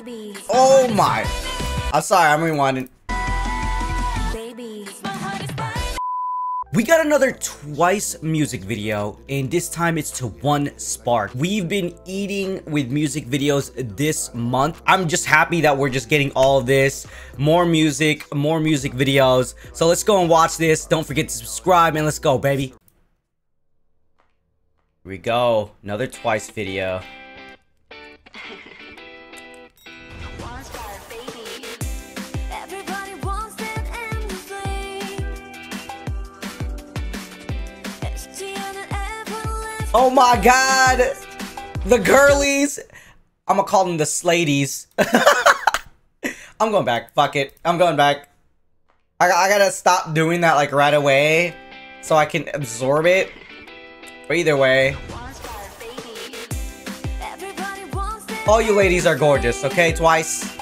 Baby. Oh my. I'm sorry, I'm rewinding. Baby. We got another twice music video and this time it's to one spark. We've been eating with music videos this month. I'm just happy that we're just getting all this. More music, more music videos. So let's go and watch this. Don't forget to subscribe and let's go baby. Here we go. Another twice video. Oh my god. The girlies. I'm gonna call them the sladies. I'm going back. Fuck it. I'm going back. I, I gotta stop doing that like right away so I can absorb it. But either way. All you ladies are gorgeous, okay? Twice.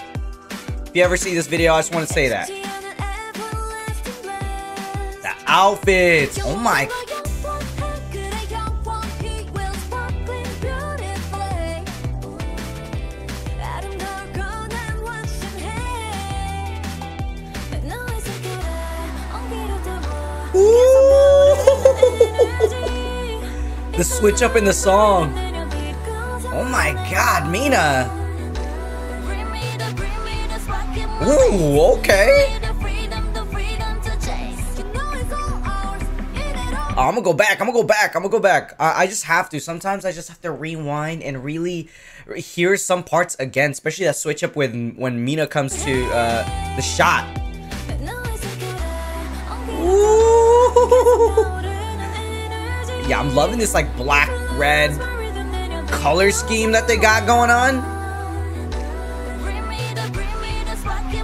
If you ever see this video, I just want to say that. The outfits. Oh my The switch up in the song. Oh my god, Mina! Ooh, okay. Oh, I'm gonna go back. I'm gonna go back. I'm gonna go back. I, I just have to. Sometimes I just have to rewind and really hear some parts again, especially that switch up when when Mina comes to uh, the shot. Yeah, I'm loving this like black red color scheme that they got going on.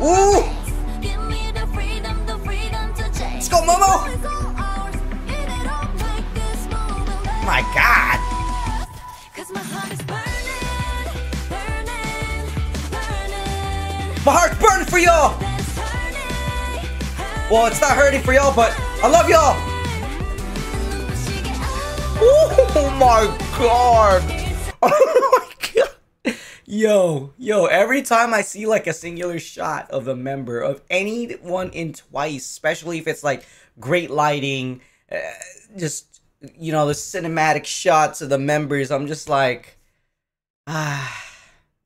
Ooh, let's go, Momo. My God. My heart's burning for y'all. Well, it's not hurting for y'all, but I love y'all. Oh my god. Oh my god. Yo, yo, every time I see like a singular shot of a member of anyone in twice, especially if it's like great lighting, uh, just you know, the cinematic shots of the members, I'm just like ah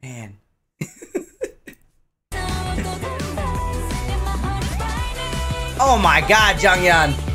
man. Oh my god, Jeongyeon. so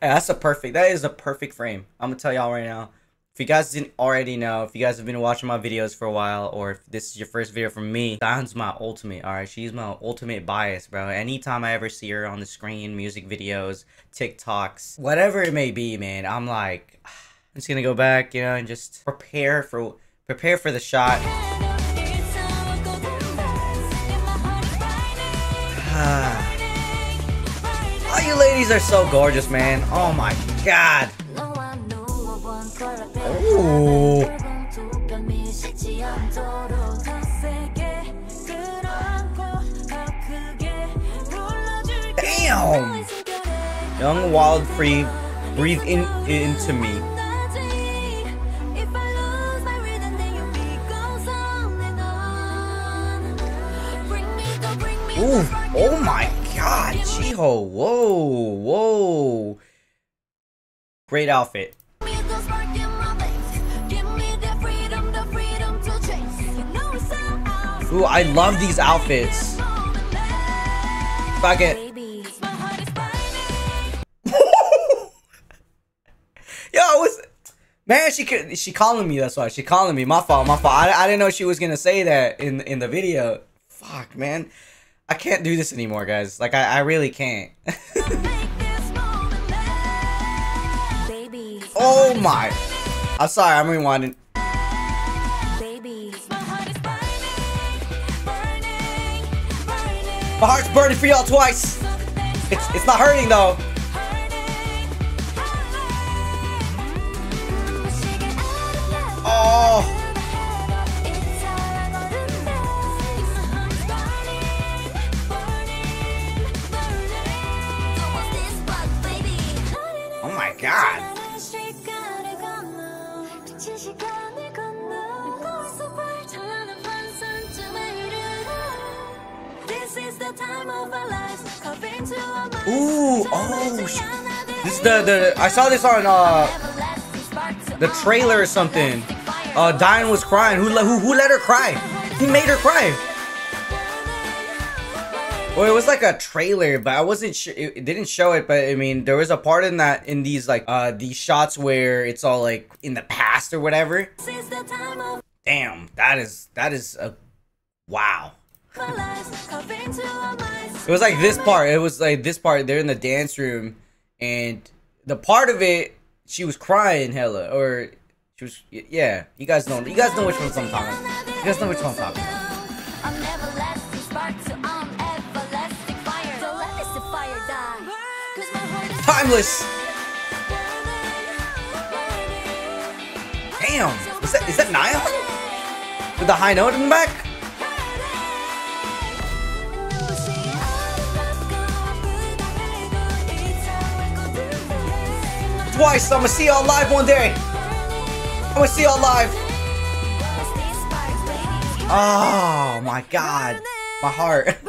that's a perfect. That is a perfect frame. I'm gonna tell y'all right now. If you guys didn't already know, if you guys have been watching my videos for a while, or if this is your first video from me, Dion's my ultimate. All right, she's my ultimate bias, bro. Anytime I ever see her on the screen, music videos, TikToks, whatever it may be, man, I'm like, I'm just gonna go back, you know, and just prepare for prepare for the shot. Ladies are so gorgeous, man. Oh my god. Ooh. Damn. Young, wild, free, breathe in into me. Ooh, oh my god, Jihyo. Whoa, whoa. Great outfit. Ooh, I love these outfits. Fuck it. Yo, it was man. She could. She calling me. That's why she calling me. My fault. My fault. I, I didn't know she was gonna say that in in the video. Fuck, man. I can't do this anymore, guys. Like I, I really can't. Oh my. I'm sorry. I'm rewinding. Baby. My heart's burning for y'all twice. It's it's not hurting though. my god. Ooh, oh, this is the, the, oh, I saw this on, uh, the trailer or something. Uh, Diane was crying. Who, who, who let her cry? He made her cry. Well, it was like a trailer, but I wasn't sure. It, didn't show it, but I mean, there was a part in that in these like uh these shots where it's all like in the past or whatever. Damn, that is that is a wow. It was like this part. It was like this part. They're in the dance room, and the part of it, she was crying hella, or she was. Yeah, you guys know. You guys know which ones I'm talking. You guys know which one I'm talking. Timeless. Damn. Is that is that Naya? With the high note in the back? Twice. I'm gonna see y'all live one day. I'm gonna see y'all live. Oh my god. My heart.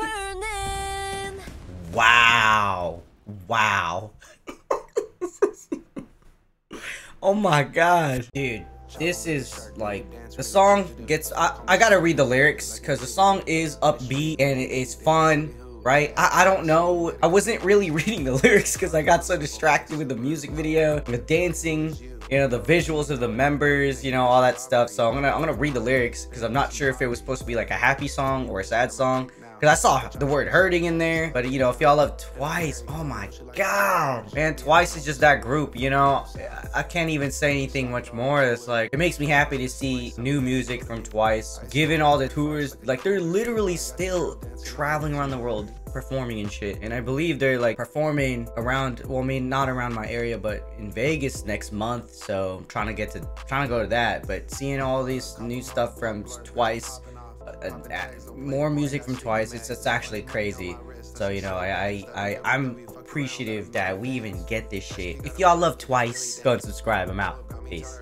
Wow. Wow. Oh my god. Dude, this is like the song gets I, I gotta read the lyrics because the song is upbeat and it's fun. Right? I, I don't know. I wasn't really reading the lyrics because I got so distracted with the music video, the dancing, you know, the visuals of the members, you know, all that stuff. So I'm gonna I'm gonna read the lyrics because I'm not sure if it was supposed to be like a happy song or a sad song. Cause I saw the word hurting in there, but you know, if y'all love Twice, oh my god, man, Twice is just that group. You know, I- I can't even say anything much more. It's like it makes me happy to see new music from Twice, given all the tours. Like they're literally still traveling around the world performing and shit. And I believe they're like performing around. Well, I mean, not around my area, but in Vegas next month. So I'm trying to get to trying to go to that. But seeing all these new stuff from Twice uh, more music from Twice. It's it's actually crazy. So you know, I I, I I'm appreciative that we even get this shit. If y'all love Twice, go and subscribe. I'm out. Peace.